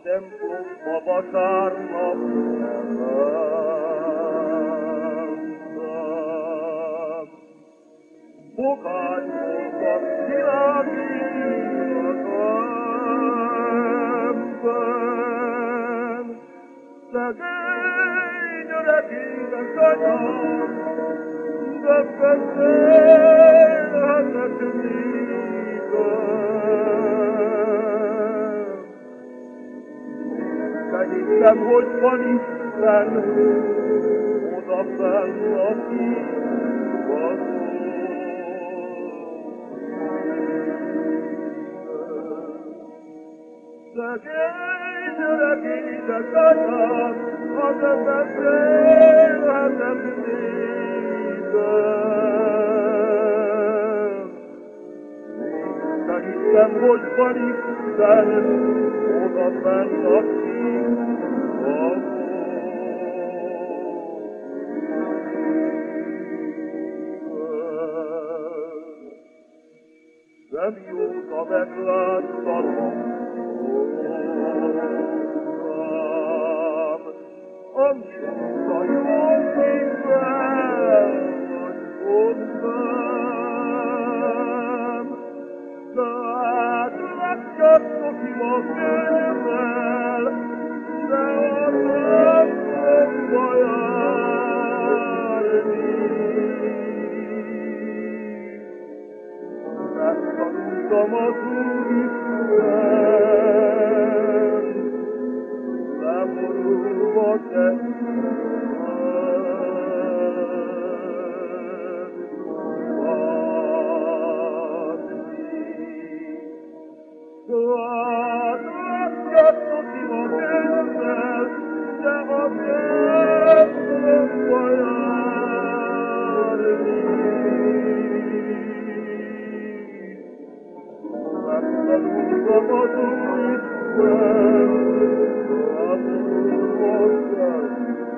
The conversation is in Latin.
tempus vocat nos la vocai vocati ad tempus la deinorat in saeculo deperre hiszem, hogy van Isten, oda fenn, aki van. Szegény öregített anyám, az ebben élhetem nézem. De hogy van Isten, Lord, L'amaturistuen yaporurova cher za est farneg Si vat fizer botimaelles game af La tica faturit se,